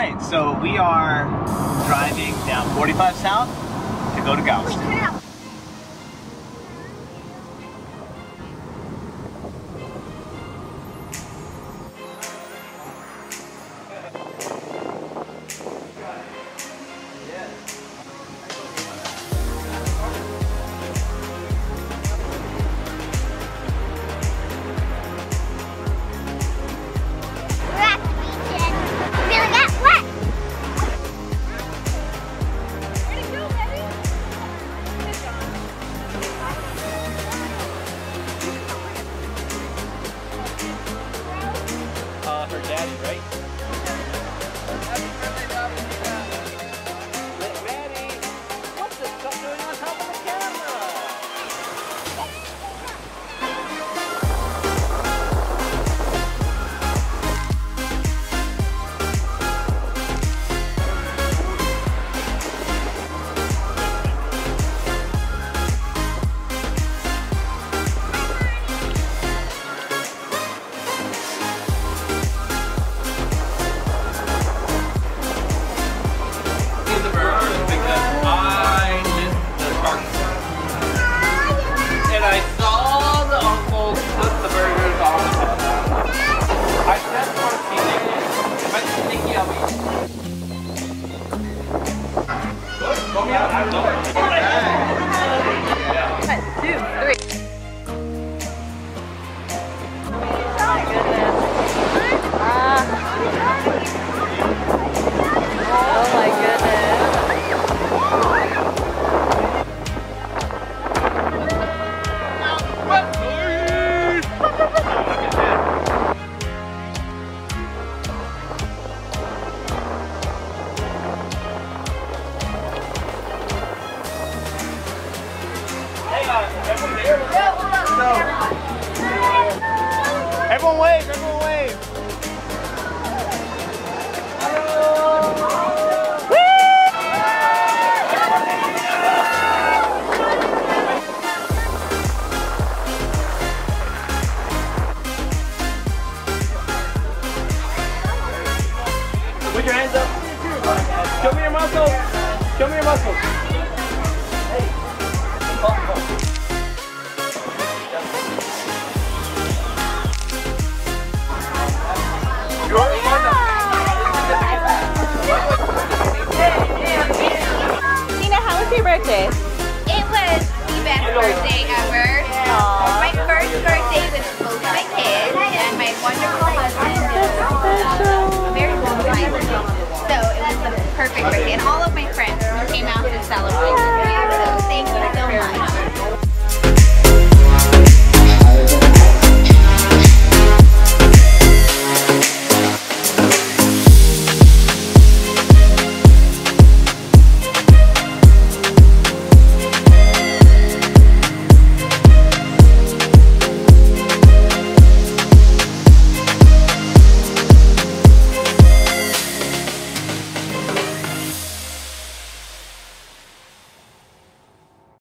All right, so we are driving down 45 South to go to Galveston. One, two, three. your hands up. Show me your muscles. Show me your muscles. Tina, how was your birthday? and all of my friends who came out to celebrate. So thank you so much.